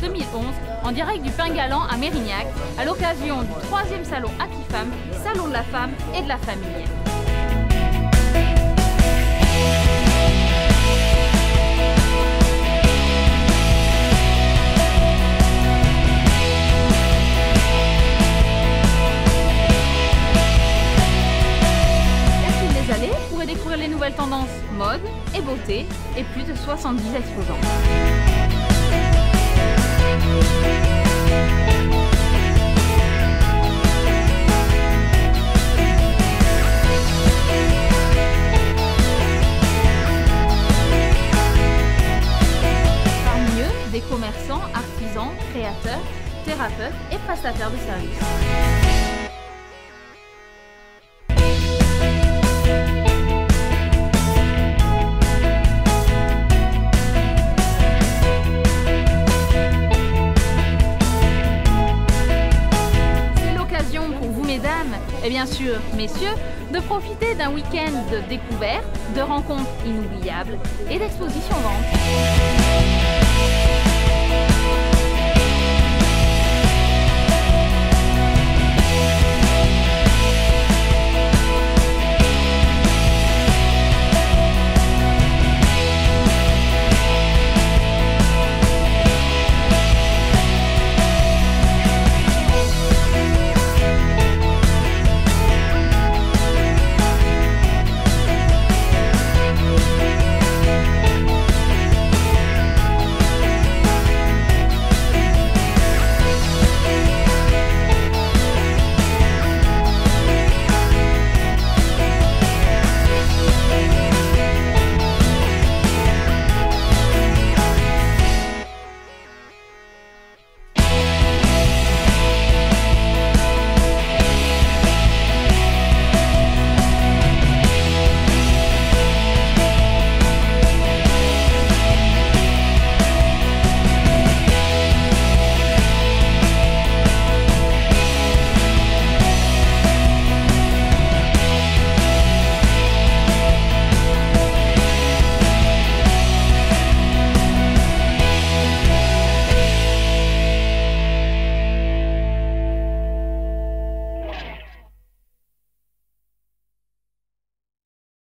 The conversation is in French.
2011 en direct du Pingalan à Mérignac à l'occasion du troisième salon Aquifam, salon de la femme et de la famille. Découvrir les nouvelles tendances mode et beauté et plus de 70 exposants. Parmi eux, des commerçants, artisans, créateurs, thérapeutes et prestataires de services. Et bien sûr, messieurs, de profiter d'un week-end de découvertes, de rencontres inoubliables et d'expositions ventes.